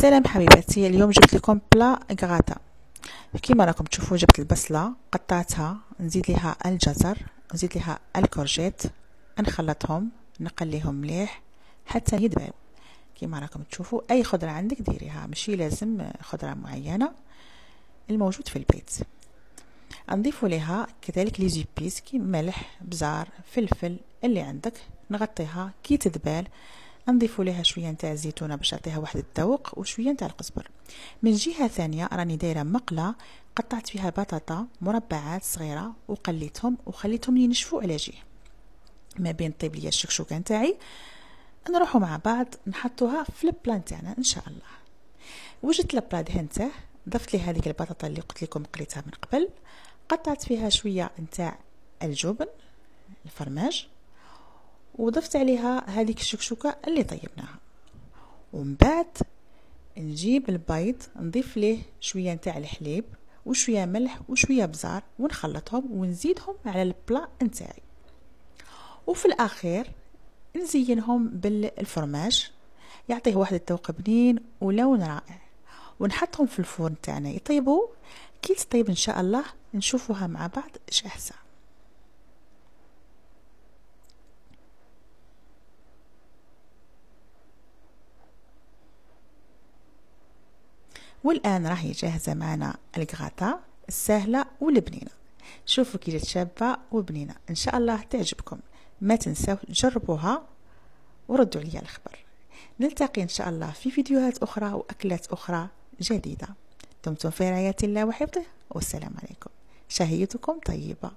سلام حبيباتي اليوم جبت لكم بلا غراتا كيما راكم تشوفوا جبت البصلة قطعتها نزيد لها الجزر نزيد لها الكورجيت نخلطهم نقليهم مليح حتى يدبلوا كيما راكم تشوفوا أي خضرة عندك ديريها ماشي لازم خضرة معينة الموجود في البيت. نضيف لها كذلك لي زيبيس كي ملح بزار فلفل اللي عندك نغطيها كي تذبال نضيف لها شوية نتاع الزيتونه باش تعطيها واحد الذوق وشويه نتاع القزبر من جهة ثانية راني دايرة مقلة قطعت فيها بطاطا مربعات صغيرة وقليتهم وخليتهم ينشفوا على جهة. ما بين طيب ليا الشكشوكه نتاعي نروحوا مع بعض نحطوها في البلان نتاعنا إن شاء الله. وجدت البلا دهنته ضفت لي هذيك البطاطا اللي قلت لكم قليتها من قبل قطعت فيها شوية نتاع الجبن الفرماج وضفت عليها هذيك الشكشوكة اللي طيبناها. ومن بعد نجيب البيض نضيف ليه شوية نتاع الحليب وشوية ملح وشوية بزار ونخلطهم ونزيدهم على البلا نتاعي. وفي الأخير نزينهم بالفرماج. يعطيه واحد الذوق بنين ولون رائع. ونحطهم في الفرن تاعنا يطيبوا. كي تطيب إن شاء الله نشوفوها مع بعض جاهزه والآن راهي جاهزة معنا الكغاتا السهلة والبنينة. شوفوا كي جات شابة وبنينة إن شاء الله تعجبكم. ما تنسوا تجربوها وردوا عليا الخبر. نلتقي إن شاء الله في فيديوهات أخرى وأكلات أخرى جديدة. دمتم في رعاية الله وحفظه والسلام عليكم. شهيتكم طيبة.